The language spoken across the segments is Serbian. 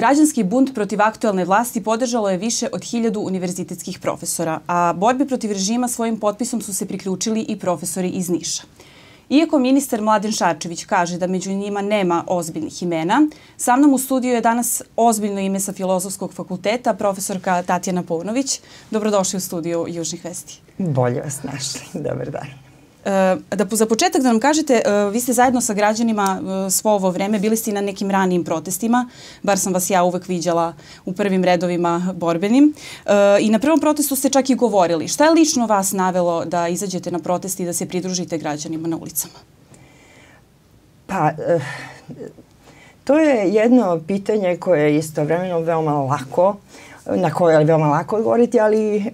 Građanski bunt protiv aktuelne vlasti podržalo je više od hiljadu univerzitetskih profesora, a borbi protiv režima svojim potpisom su se priključili i profesori iz Niša. Iako ministar Mladen Šarčević kaže da među njima nema ozbiljnih imena, sa mnom u studiju je danas ozbiljno ime sa Filozofskog fakulteta, profesorka Tatjana Povnović. Dobrodošli u studiju Južnih vesti. Bolje vas našli. Dobar dan. E, da za početak da nam kažete, e, vi ste zajedno sa građanima e, svo ovo vreme, bili ste i na nekim ranijim protestima, bar sam vas ja uvek viđala u prvim redovima borbenim. I na prvom protestu ste čak i govorili. Šta je lično vas navelo da izađete na protest i da se pridružite građanima na ulicama? Pa, to je jedno pitanje koje je istovremeno veoma lako, na koje je veoma lako odgovoriti, ali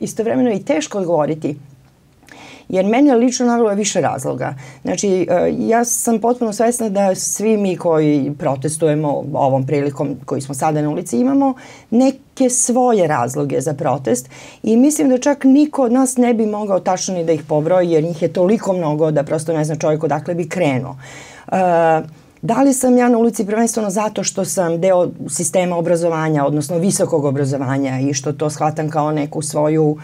istovremeno i teško odgovoriti jer meni je lično je više razloga. Znači, e, ja sam potpuno svesna da svi mi koji protestujemo ovom prilikom koji smo sada na ulici imamo neke svoje razloge za protest i mislim da čak niko od nas ne bi mogao tačno ni da ih pobroji jer njih je toliko mnogo da prosto ne zna čovjek odakle bi krenuo. Uh, Da li sam ja na ulici prvenstveno zato što sam deo sistema obrazovanja, odnosno visokog obrazovanja i što to shvatam kao neku svoju uh,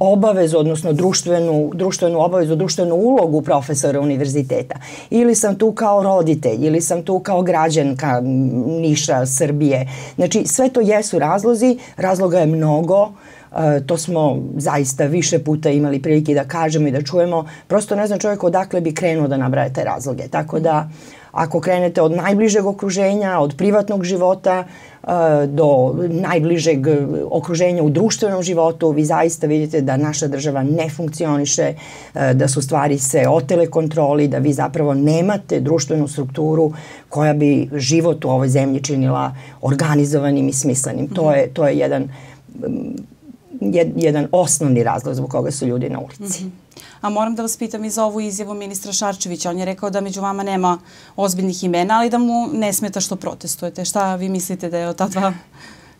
obavezu, odnosno društvenu, društvenu obavezu, društvenu ulogu profesora univerziteta. Ili sam tu kao roditelj, ili sam tu kao građanka Niša, Srbije. Znači, sve to jesu razlozi, razloga je mnogo, e, to smo zaista više puta imali prilike da kažemo i da čujemo. Prosto ne znam čovjek odakle bi krenuo da nabraje te razloge. Tako da, ako krenete od najbližeg okruženja, od privatnog života, do najbližeg okruženja u društvenom životu, vi zaista vidite da naša država ne funkcioniše, da su stvari se otele kontroli, da vi zapravo nemate društvenu strukturu koja bi život u ovoj zemlji činila organizovanim i smislenim. To je, to je jedan, jedan osnovni razlog zbog koga su ljudi na ulici. Mm -hmm. A moram da vas pitam i za ovu izjavu ministra Šarčevića. On je rekao da među vama nema ozbiljnih imena, ali da mu ne smeta što protestujete. Šta vi mislite da je od ta dva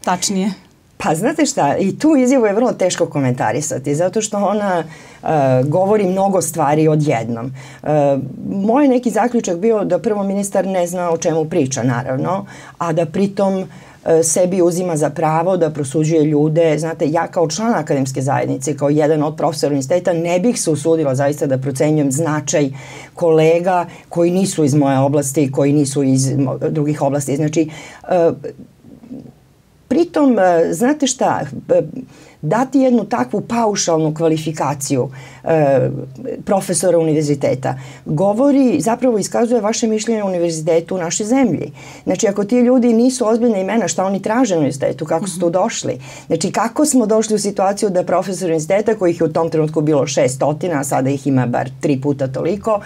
tačnije? Pa znate šta, i tu izjavu je vrlo teško komentarisati, zato što ona uh, govori mnogo stvari odjednom. Uh, moj neki zaključak bio da prvo ministar ne zna o čemu priča, naravno, a da pritom E, sebi uzima za pravo da prosuđuje ljude. Znate, ja kao član akademske zajednice, kao jedan od profesora univerziteta, ne bih se usudila zaista da procenjujem značaj kolega koji nisu iz moje oblasti, koji nisu iz drugih oblasti. Znači, e, pritom, e, znate šta, dati jednu takvu paušalnu kvalifikaciju e, profesora univerziteta govori, zapravo iskazuje vaše mišljenje o univerzitetu u našoj zemlji. Znači, ako ti ljudi nisu ozbiljne imena, šta oni traže na univerzitetu, kako su tu došli? Znači, kako smo došli u situaciju da profesor univerziteta, kojih je u tom trenutku bilo 600, a sada ih ima bar tri puta toliko,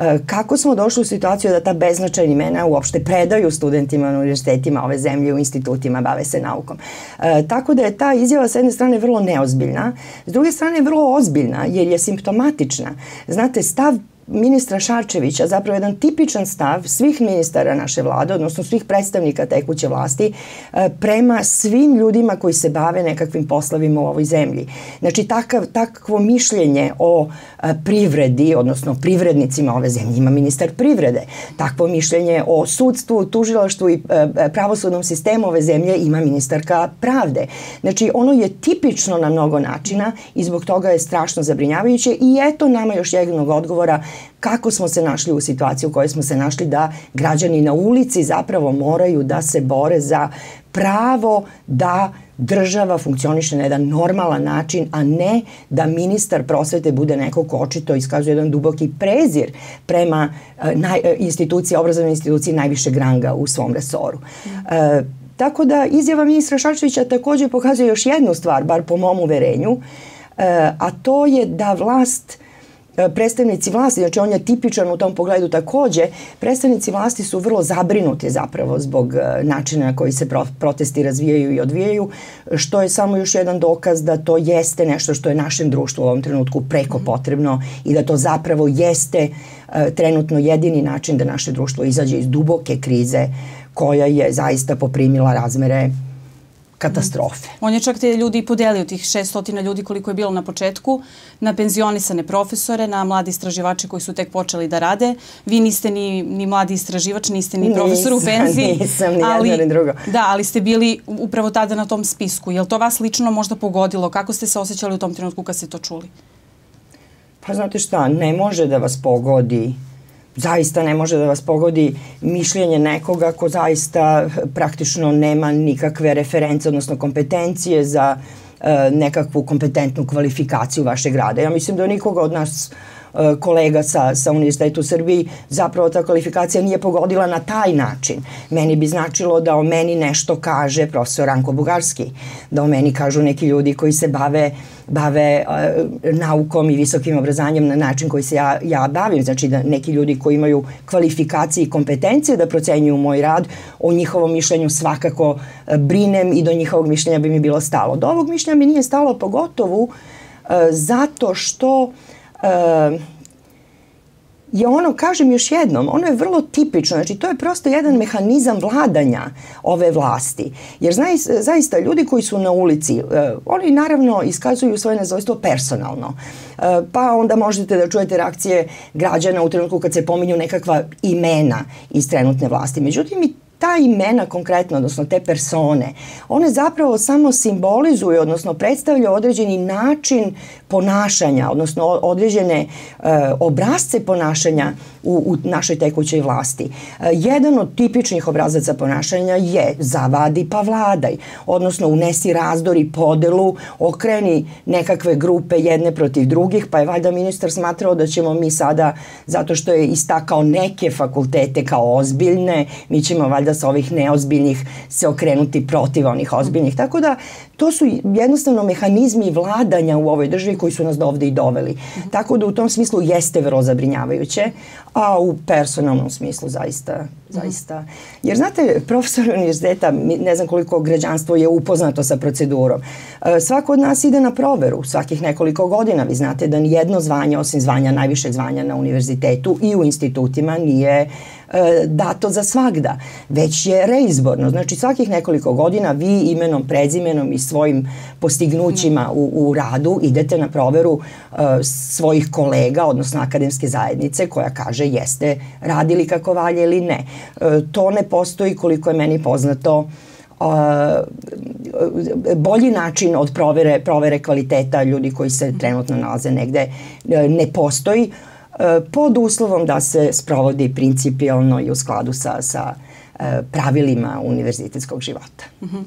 e, kako smo došli u situaciju da ta beznačajna imena uopšte predaju studentima na univerzitetima ove zemlje, u institutima, bave se naukom. E, tako da je ta izjava s jedne strane vrlo neozbiljna, s druge strane vrlo ozbiljna jer je simptomatična. Znate, stav ministra Šarčevića, zapravo jedan tipičan stav svih ministara naše vlade, odnosno svih predstavnika tekuće vlasti, e, prema svim ljudima koji se bave nekakvim poslovima u ovoj zemlji. Znači, takav, takvo mišljenje o e, privredi, odnosno privrednicima ove zemlje, ima ministar privrede. Takvo mišljenje o sudstvu, tužilaštvu i e, pravosudnom sistemu ove zemlje ima ministarka pravde. Znači, ono je tipično na mnogo načina i zbog toga je strašno zabrinjavajuće i eto nama još jednog odgovora kako smo se našli u situaciji u kojoj smo se našli da građani na ulici zapravo moraju da se bore za pravo da država funkcioniše na jedan normalan način, a ne da ministar prosvete bude neko ko očito iskazuje jedan duboki prezir prema uh, naj, uh, instituciji, obrazovne institucije najvišeg ranga u svom resoru. Uh, tako da izjava ministra Šačevića takođe pokazuje još jednu stvar, bar po mom uverenju, a to je da vlast E, predstavnici vlasti, znači on je tipičan u tom pogledu takođe, predstavnici vlasti su vrlo zabrinuti zapravo zbog e, načina na koji se protesti razvijaju i odvijaju, što je samo još jedan dokaz da to jeste nešto što je našem društvu u ovom trenutku preko mhm. potrebno i da to zapravo jeste e, trenutno jedini način da naše društvo izađe iz duboke krize koja je zaista poprimila razmere katastrofe. On je čak te ljudi i podelio, tih 600 ljudi koliko je bilo na početku, na penzionisane profesore, na mladi istraživače koji su tek počeli da rade. Vi niste ni, ni mladi istraživač, niste ni profesor u penziji. Nisam, ni ali, jedno ni drugo. Da, ali ste bili upravo tada na tom spisku. Je li to vas lično možda pogodilo? Kako ste se osjećali u tom trenutku kad ste to čuli? Pa znate šta, ne može da vas pogodi zaista ne može da vas pogodi mišljenje nekoga ko zaista praktično nema nikakve reference, odnosno kompetencije za e, nekakvu kompetentnu kvalifikaciju vašeg rada. Ja mislim da nikoga od nas kolega sa, sa Univerzitetu u Srbiji, zapravo ta kvalifikacija nije pogodila na taj način. Meni bi značilo da o meni nešto kaže profesor Ranko Bugarski, da o meni kažu neki ljudi koji se bave bave uh, naukom i visokim obrazanjem na način koji se ja, ja bavim, znači da neki ljudi koji imaju kvalifikacije i kompetencije da procenjuju moj rad, o njihovom mišljenju svakako uh, brinem i do njihovog mišljenja bi mi bilo stalo. Do ovog mišljenja mi nije stalo pogotovo uh, zato što uh, je ono, kažem još jednom, ono je vrlo tipično, znači to je prosto jedan mehanizam vladanja ove vlasti. Jer znaj, zaista ljudi koji su na ulici, uh, oni naravno iskazuju svoje nezvojstvo personalno. Uh, pa onda možete da čujete reakcije građana u trenutku kad se pominju nekakva imena iz trenutne vlasti. Međutim, i ta imena konkretno, odnosno te persone, one zapravo samo simbolizuju, odnosno predstavljaju određeni način ponašanja, odnosno određene e, obrazce ponašanja u, u našoj tekućoj vlasti. E, jedan od tipičnih obrazaca ponašanja je zavadi pa vladaj, odnosno unesi razdor i podelu, okreni nekakve grupe jedne protiv drugih, pa je valjda ministar smatrao da ćemo mi sada, zato što je istakao neke fakultete kao ozbiljne, mi ćemo valjda sa ovih neozbiljnih se okrenuti protiv onih ozbiljnih. Tako da to su jednostavno mehanizmi vladanja u ovoj državi koji su nas do ovde i doveli. Tako da u tom smislu jeste vrlo zabrinjavajuće, a u personalnom smislu zaista, zaista. Jer znate, profesor univerziteta, ne znam koliko građanstvo je upoznato sa procedurom, e, svako od nas ide na proveru svakih nekoliko godina. Vi znate da ni jedno zvanje, osim zvanja najvišeg zvanja na univerzitetu i u institutima nije dato za svagda, već je reizborno. Znači svakih nekoliko godina vi imenom, prezimenom i svojim postignućima u, u radu idete na proveru uh, svojih kolega, odnosno akademske zajednice koja kaže jeste radili kako valje ili ne. Uh, to ne postoji koliko je meni poznato uh, bolji način od provere, provere kvaliteta ljudi koji se trenutno nalaze negde ne postoji. E, pod uslovom da se sprovodi principijalno i u skladu sa, sa e, pravilima univerzitetskog života. Uh -huh.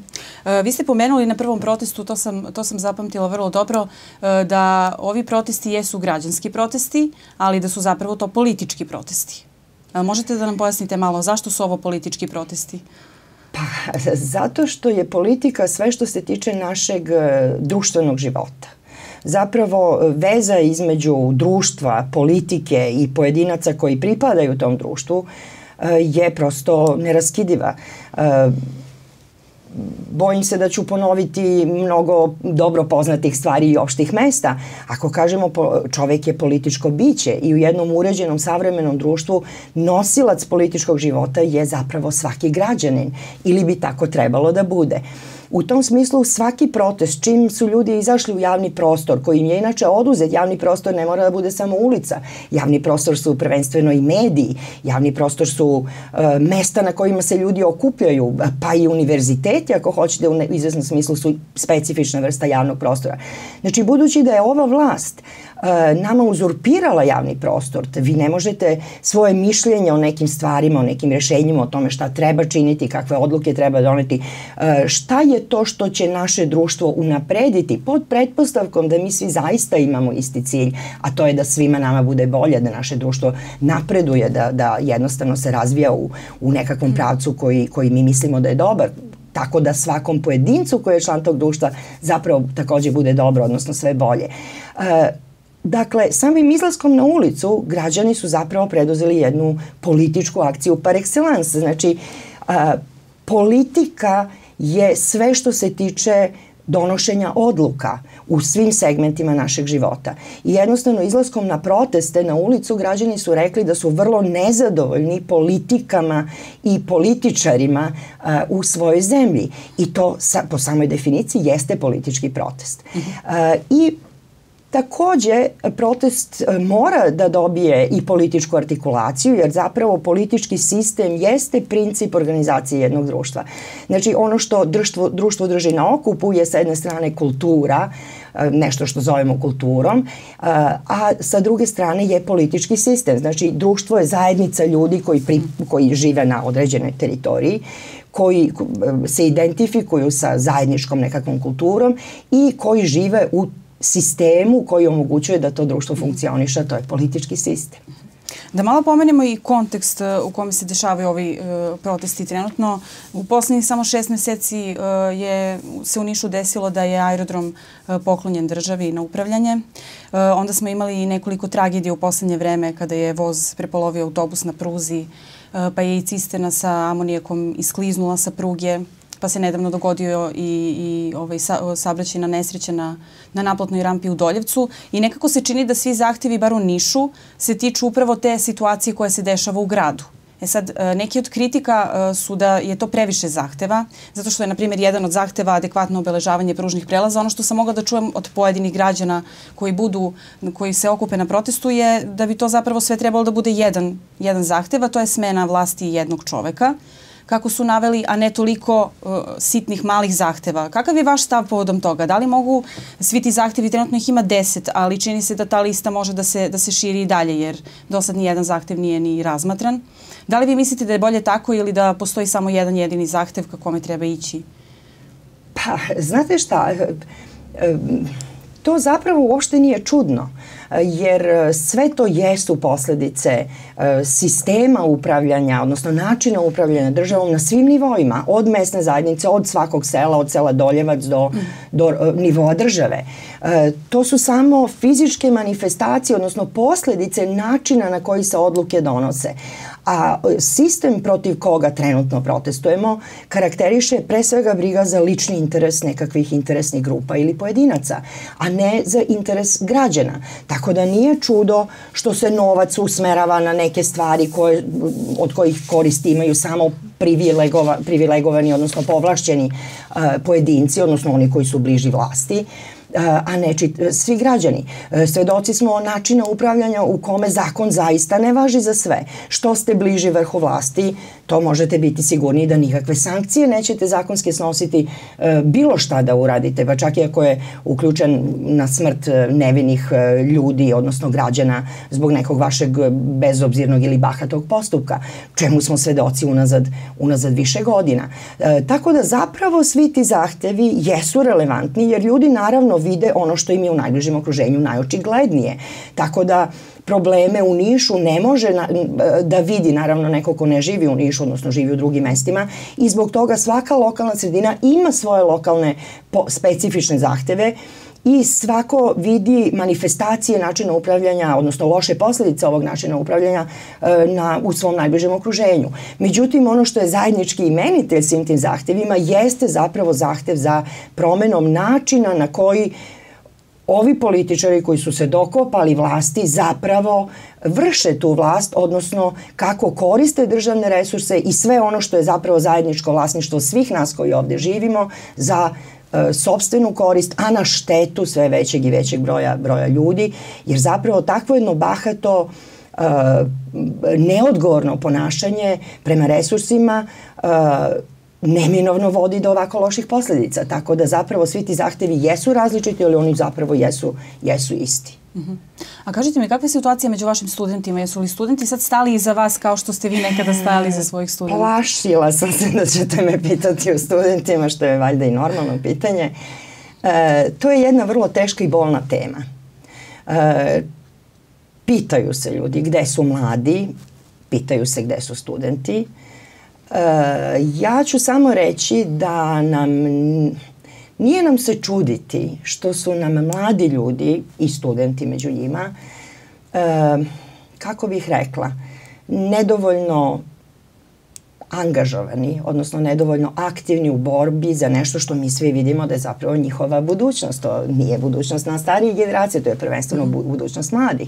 e, vi ste pomenuli na prvom protestu, to sam, to sam zapamtila vrlo dobro, e, da ovi protesti jesu građanski protesti, ali da su zapravo to politički protesti. E, možete da nam pojasnite malo zašto su ovo politički protesti? Pa, zato što je politika sve što se tiče našeg e, društvenog života zapravo veza između društva, politike i pojedinaca koji pripadaju tom društvu e, je prosto neraskidiva e, bojim se da ću ponoviti mnogo dobro poznatih stvari i opštih mesta. Ako kažemo čovek je političko biće i u jednom uređenom savremenom društvu nosilac političkog života je zapravo svaki građanin ili bi tako trebalo da bude. U tom smislu svaki protest, čim su ljudi izašli u javni prostor, koji im je inače oduzet, javni prostor ne mora da bude samo ulica, javni prostor su prvenstveno i mediji, javni prostor su uh, mesta na kojima se ljudi okupljaju, pa i univerziteti, ako hoćete, u izvesnom smislu su specifična vrsta javnog prostora. Znači, budući da je ova vlast E, nama uzurpirala javni prostor. Vi ne možete svoje mišljenje o nekim stvarima, o nekim rešenjima, o tome šta treba činiti, kakve odluke treba doneti. E, šta je to što će naše društvo unaprediti pod pretpostavkom da mi svi zaista imamo isti cilj, a to je da svima nama bude bolje, da naše društvo napreduje, da, da jednostavno se razvija u, u nekakvom pravcu koji, koji mi mislimo da je dobar tako da svakom pojedincu koji je član tog društva zapravo takođe bude dobro, odnosno sve bolje. E, Dakle, samim izlaskom na ulicu građani su zapravo preduzeli jednu političku akciju par excellence. Znači, a, politika je sve što se tiče donošenja odluka u svim segmentima našeg života. I jednostavno izlaskom na proteste na ulicu građani su rekli da su vrlo nezadovoljni politikama i političarima uh, u svojoj zemlji. I to sa, po samoj definiciji jeste politički protest. Uh I Takođe, protest e, mora da dobije i političku artikulaciju, jer zapravo politički sistem jeste princip organizacije jednog društva. Znači, ono što društvo, društvo drži na okupu je sa jedne strane kultura, e, nešto što zovemo kulturom, e, a sa druge strane je politički sistem. Znači, društvo je zajednica ljudi koji, pri, koji žive na određenoj teritoriji, koji se identifikuju sa zajedničkom nekakvom kulturom i koji žive u sistemu koji omogućuje da to društvo funkcioniše, to je politički sistem. Da malo pomenemo i kontekst uh, u kome se dešavaju ovi uh, protesti trenutno. U poslednjih samo šest meseci uh, je se u Nišu desilo da je aerodrom uh, poklonjen državi na upravljanje. Onda smo imali i nekoliko tragedija u poslednje vreme kada je voz prepolovio autobus na pruzi, pa je i cisterna sa amonijakom iskliznula sa pruge pa se nedavno dogodio i, i ovaj, sa, sabraćena nesreća na, na naplatnoj rampi u Doljevcu i nekako se čini da svi zahtevi, bar u Nišu, se tiču upravo te situacije koja se dešava u gradu. E sad, e, neki od kritika e, su da je to previše zahteva, zato što je, na primjer, jedan od zahteva adekvatno obeležavanje pružnih prelaza. Ono što sam mogla da čujem od pojedinih građana koji budu, koji se okupe na protestu je da bi to zapravo sve trebalo da bude jedan, jedan zahtev, a to je smena vlasti jednog čoveka. Kako su naveli, a ne toliko uh, sitnih malih zahteva. Kakav je vaš stav povodom toga? Da li mogu svi ti zahtevi, trenutno ih ima deset, ali čini se da ta lista može da se, da se širi i dalje, jer do sad ni jedan zahtev nije ni razmatran. Da li vi mislite da je bolje tako ili da postoji samo jedan jedini zahtev ka kome treba ići? Pa, znate šta, to zapravo uopšte nije čudno jer e, sve to jesu posledice e, sistema upravljanja, odnosno načina upravljanja državom na svim nivoima, od mesne zajednice, od svakog sela, od sela Doljevac do, do e, nivoa države. To su samo fizičke manifestacije, odnosno posledice načina na koji se odluke donose. A sistem protiv koga trenutno protestujemo karakteriše pre svega briga za lični interes nekakvih interesnih grupa ili pojedinaca, a ne za interes građana. Tako da nije čudo što se novac usmerava na neke stvari koje, od kojih koristi imaju samo privilegova, privilegovani, odnosno povlašćeni uh, pojedinci, odnosno oni koji su bliži vlasti. Uh, a ne čit, svi građani. E, svedoci smo načina upravljanja u kome zakon zaista ne važi za sve. Što ste bliži vrhu vlasti, to možete biti sigurni da nikakve sankcije nećete zakonske snositi e, bilo šta da uradite, pa čak i ako je uključen na smrt e, nevinih ljudi, odnosno građana zbog nekog vašeg bezobzirnog ili bahatog postupka, čemu smo svedoci unazad, unazad više godina. tako da zapravo svi ti zahtevi jesu relevantni jer ljudi naravno vide ono što im je u najbližem okruženju najočiglednije. Tako da probleme u Nišu ne može na, da vidi naravno neko ko ne živi u Nišu, odnosno živi u drugim mestima i zbog toga svaka lokalna sredina ima svoje lokalne po, specifične zahteve i svako vidi manifestacije načina upravljanja, odnosno loše posledice ovog načina upravljanja e, na, u svom najbližem okruženju. Međutim, ono što je zajednički imenitelj svim tim zahtevima jeste zapravo zahtev za promenom načina na koji ovi političari koji su se dokopali vlasti zapravo vrše tu vlast, odnosno kako koriste državne resurse i sve ono što je zapravo zajedničko vlasništvo svih nas koji ovde živimo za sobstvenu korist, a na štetu sve većeg i većeg broja, broja ljudi, jer zapravo takvo jedno bahato e, neodgovorno ponašanje prema resursima e, neminovno vodi do ovako loših posledica. Tako da zapravo svi ti zahtevi jesu različiti, ali oni zapravo jesu, jesu isti. Uh -huh. A kažite mi, kakva je situacija među vašim studentima? Jesu li studenti sad stali iza vas kao što ste vi nekada stali iza svojih studenta? Plašila sam se da ćete me pitati o studentima, što je valjda i normalno pitanje. E, to je jedna vrlo teška i bolna tema. E, pitaju se ljudi gde su mladi, pitaju se gde su studenti, ja ću samo reći da nam nije nam se čuditi što su nam mladi ljudi i studenti među njima kako bih rekla nedovoljno angažovani, odnosno nedovoljno aktivni u borbi za nešto što mi svi vidimo da je zapravo njihova budućnost. To nije budućnost na starijih generacija, to je prvenstveno budućnost mladih.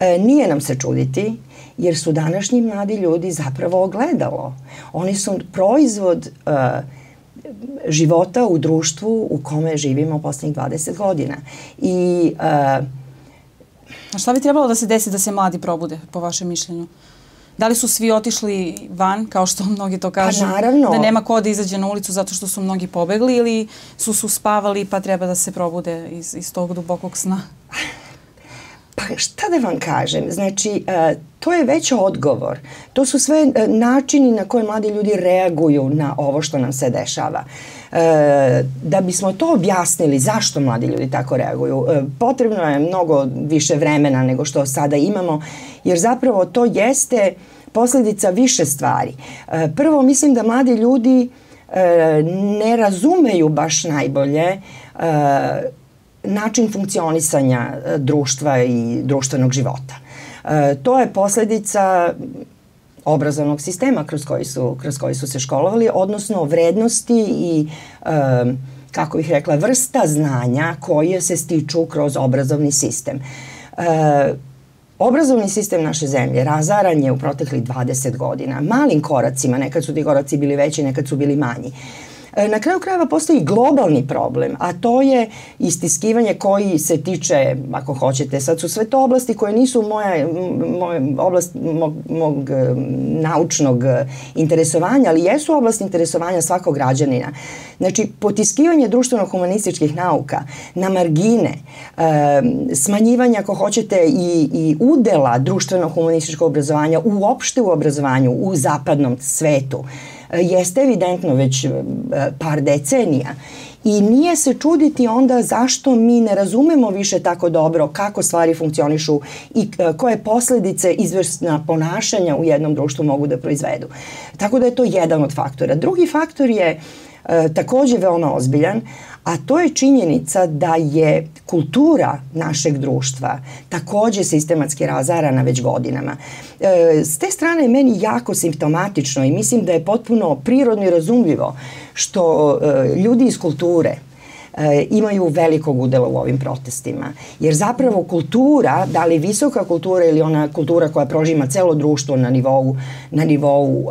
E, nije nam se čuditi jer su današnji mladi ljudi zapravo ogledalo. Oni su proizvod e, života u društvu u kome živimo poslednjih 20 godina. I e, A šta bi trebalo da se desi da se mladi probude, po vašem mišljenju? Da li su svi otišli van, kao što mnogi to kažu? Pa naravno. Da nema ko da izađe na ulicu zato što su mnogi pobegli ili su su spavali pa treba da se probude iz, iz tog dubokog sna? Pa šta da vam kažem, znači uh, to je već odgovor. To su sve uh, načini na koje mladi ljudi reaguju na ovo što nam se dešava. E, da bismo to objasnili zašto mladi ljudi tako reaguju, e, potrebno je mnogo više vremena nego što sada imamo, jer zapravo to jeste posledica više stvari. E, prvo, mislim da mladi ljudi e, ne razumeju baš najbolje e, način funkcionisanja e, društva i društvenog života. E, to je posledica obrazovnog sistema kroz koji su, kroz koji su se školovali, odnosno vrednosti i e, kako bih rekla, vrsta znanja koje se stiču kroz obrazovni sistem. Obrazovni sistem naše zemlje razaran je u proteklih 20 godina, malim koracima, nekad su ti koraci bili veći, nekad su bili manji. E, na kraju krajeva postoji globalni problem, a to je istiskivanje koji se tiče, ako hoćete, sad su sve to oblasti koje nisu moja, moja oblast mog, mog e, naučnog interesovanja, ali jesu oblast interesovanja svakog građanina. Znači, potiskivanje društveno-humanističkih nauka na margine, e, smanjivanje, ako hoćete, i, i udela društveno-humanističkog obrazovanja uopšte u obrazovanju u zapadnom svetu, jeste evidentno već e, par decenija i nije se čuditi onda zašto mi ne razumemo više tako dobro kako stvari funkcionišu i e, koje posledice izvrsna ponašanja u jednom društvu mogu da proizvedu. Tako da je to jedan od faktora. Drugi faktor je e, takođe veoma ozbiljan, a to je činjenica da je kultura našeg društva takođe sistematski razarana već godinama. E, s te strane je meni jako simptomatično i mislim da je potpuno prirodno i razumljivo što e, ljudi iz kulture e, imaju velikog udela u ovim protestima. Jer zapravo kultura, da li visoka kultura ili ona kultura koja prožima celo društvo na nivou, na nivou um,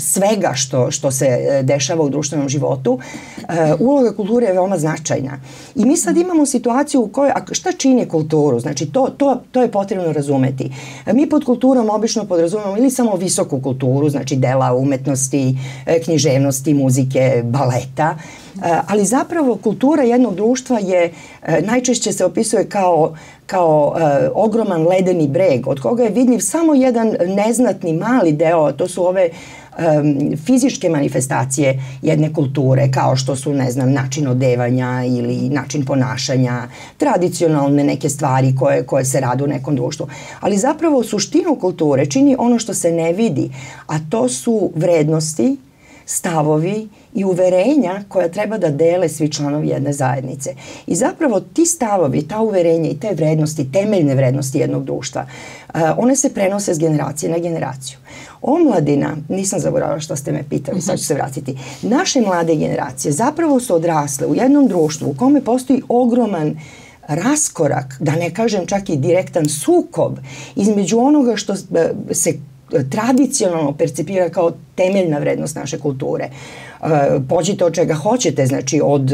svega što, što se e, dešava u društvenom životu, e, uloga kulture je veoma značajna. I mi sad imamo situaciju u kojoj, a šta čini kulturu? Znači, to, to, to je potrebno razumeti. E, mi pod kulturom obično podrazumemo ili samo visoku kulturu, znači dela umetnosti, književnosti, muzike, baleta, ali zapravo kultura jednog društva je, najčešće se opisuje kao kao e, ogroman ledeni breg od koga je vidljiv samo jedan neznatni mali deo, to su ove um, fizičke manifestacije jedne kulture kao što su, ne znam, način odevanja ili način ponašanja, tradicionalne neke stvari koje, koje se rade u nekom društvu. Ali zapravo suštinu kulture čini ono što se ne vidi, a to su vrednosti, stavovi i uverenja koja treba da dele svi članovi jedne zajednice. I zapravo ti stavovi, ta uverenja i te vrednosti, temeljne vrednosti jednog društva, uh, one se prenose s generacije na generaciju. Omladina, nisam zaboravila što ste me pitali, sad ću se vratiti, naše mlade generacije zapravo su odrasle u jednom društvu u kome postoji ogroman raskorak, da ne kažem čak i direktan sukob između onoga što e, se tradicionalno percipira kao temeljna vrednost naše kulture. E, pođite od čega hoćete, znači od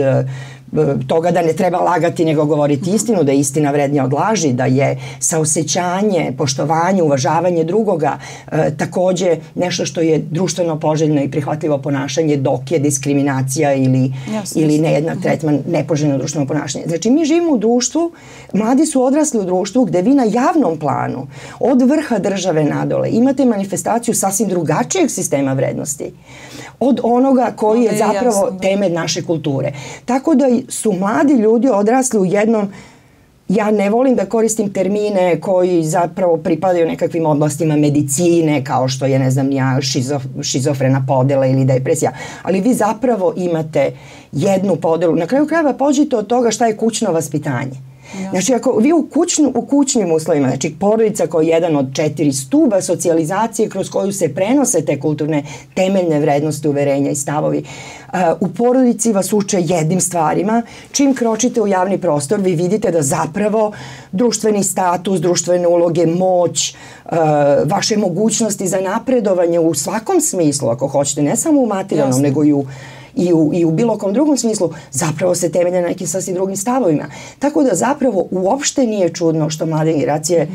toga da ne treba lagati nego govoriti istinu, da je istina vrednija od laži, da je saosećanje, poštovanje, uvažavanje drugoga e, takođe nešto što je društveno poželjno i prihvatljivo ponašanje dok je diskriminacija ili, Jasne, ili nejednak tretman nepoželjno društveno ponašanje. Znači mi živimo u društvu, mladi su odrasli u društvu gde vi na javnom planu od vrha države nadole imate manifestaciju sasvim drugačijeg sistema vrednosti od onoga koji je zapravo da. temelj naše kulture. Tako da su mladi ljudi odrasli u jednom Ja ne volim da koristim termine koji zapravo pripadaju nekakvim oblastima medicine, kao što je, ne znam, ja, šizof, šizofrena podela ili depresija, ali vi zapravo imate jednu podelu. Na kraju krajeva pođite od toga šta je kućno vaspitanje. Ja. Znači, ako vi u, kućnu, u kućnim uslovima, znači porodica kao jedan od četiri stuba socijalizacije kroz koju se prenose te kulturne temeljne vrednosti, uverenja i stavovi, uh, u porodici vas uče jednim stvarima. Čim kročite u javni prostor, vi vidite da zapravo društveni status, društvene uloge, moć, uh, vaše mogućnosti za napredovanje u svakom smislu, ako hoćete, ne samo u materijalnom, Jasne. nego i u i u, i u bilo kom drugom smislu zapravo se temelje na nekim sasvim drugim stavovima. Tako da zapravo uopšte nije čudno što mlade generacije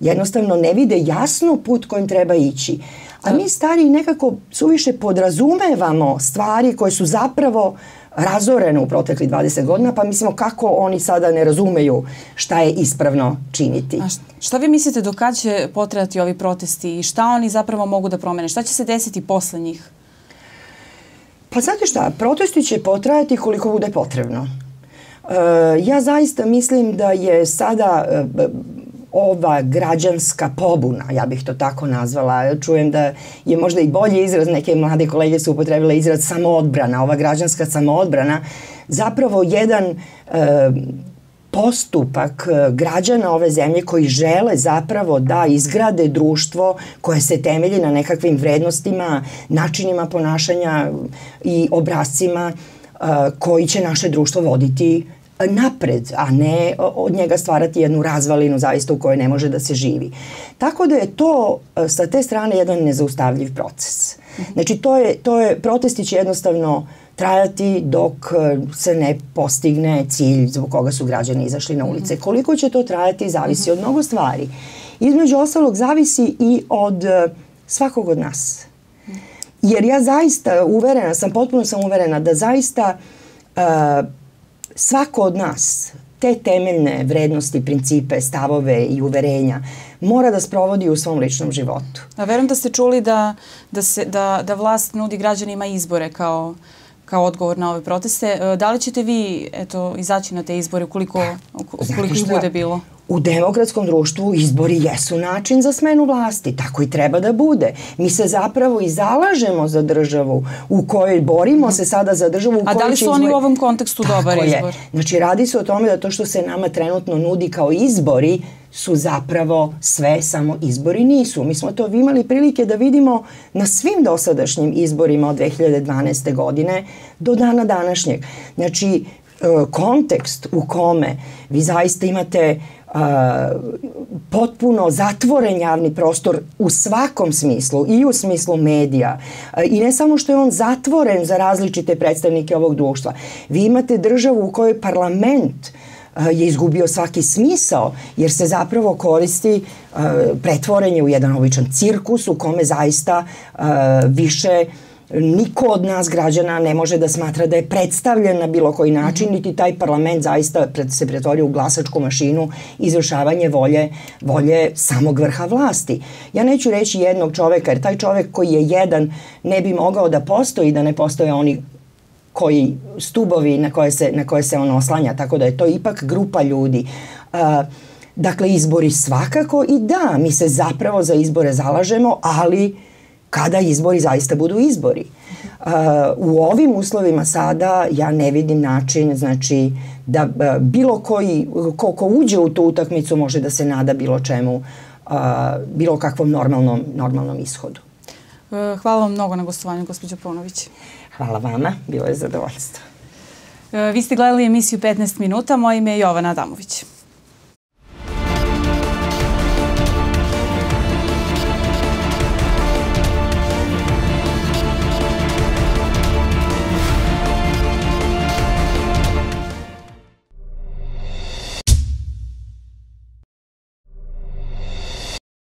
jednostavno ne vide jasno put kojim treba ići. A mi stari nekako suviše podrazumevamo stvari koje su zapravo razorene u protekli 20 godina, pa mislimo kako oni sada ne razumeju šta je ispravno činiti. A šta vi mislite do kad će potrebati ovi protesti i šta oni zapravo mogu da promene? Šta će se desiti posle njih? Pa znate šta, protesti će potrajati koliko bude potrebno. E, ja zaista mislim da je sada e, ova građanska pobuna, ja bih to tako nazvala, čujem da je možda i bolji izraz, neke mlade kolege su upotrebile izraz samoodbrana, ova građanska samoodbrana, zapravo jedan e, postupak e, građana ove zemlje koji žele zapravo da izgrade društvo koje se temelji na nekakvim vrednostima, načinima ponašanja i obrazcima e, koji će naše društvo voditi napred, a ne od njega stvarati jednu razvalinu zaista u kojoj ne može da se živi. Tako da je to e, sa te strane jedan nezaustavljiv proces. Znači to je, to je protesti će jednostavno uh, trajati dok e, se ne postigne cilj zbog koga su građani izašli na ulice. Mhm. Koliko će to trajati zavisi od mnogo stvari. Između ostalog zavisi i od e, svakog od nas. Jer ja zaista uverena sam, potpuno sam uverena da zaista uh, svako od nas te temeljne vrednosti, principe, stavove i uverenja mora da sprovodi u svom ličnom životu. A verujem da ste čuli da, da, se, da, da vlast nudi građanima izbore kao uh, kao odgovor na ove proteste. E, da li ćete vi eto, izaći na te izbore ukoliko, ukoliko ih bude bilo? U demokratskom društvu izbori jesu način za smenu vlasti, tako i treba da bude. Mi se zapravo i zalažemo za državu u kojoj borimo se sada za državu u A da li su oni u ovom kontekstu tako dobar izbor? Je. Znači radi se o tome da to što se nama trenutno nudi kao izbori su zapravo sve samo izbori nisu. Mi smo to imali prilike da vidimo na svim dosadašnjim izborima od 2012. godine do dana današnjeg. Znači, e, kontekst u kome vi zaista imate uh, potpuno zatvoren javni prostor u svakom smislu i u smislu medija uh, i ne samo što je on zatvoren za različite predstavnike ovog društva. Vi imate državu u kojoj parlament uh, je izgubio svaki smisao jer se zapravo koristi pretvorenje u jedan običan cirkus u kome zaista više niko od nas građana ne može da smatra da je predstavljen na bilo koji način, niti taj parlament zaista pred, se pretvorio u glasačku mašinu izvršavanje volje, volje samog vrha vlasti. Ja neću reći jednog čoveka, jer taj čovek koji je jedan ne bi mogao da postoji da ne postoje oni koji stubovi na koje se, na koje se on oslanja, tako da je to ipak grupa ljudi. Uh, dakle, izbori svakako i da, mi se zapravo za izbore zalažemo, ali kada izbori zaista budu izbori. Uh, u ovim uslovima sada ja ne vidim način, znači, da uh, bilo koji, ko, ko uđe u tu utakmicu može da se nada bilo čemu, uh, bilo kakvom normalnom, normalnom ishodu. Hvala vam mnogo na gostovanju, gospođo Ponović. Hvala vama, bilo je zadovoljstvo. Vi ste gledali emisiju 15 minuta, moje ime je Jovana Adamović.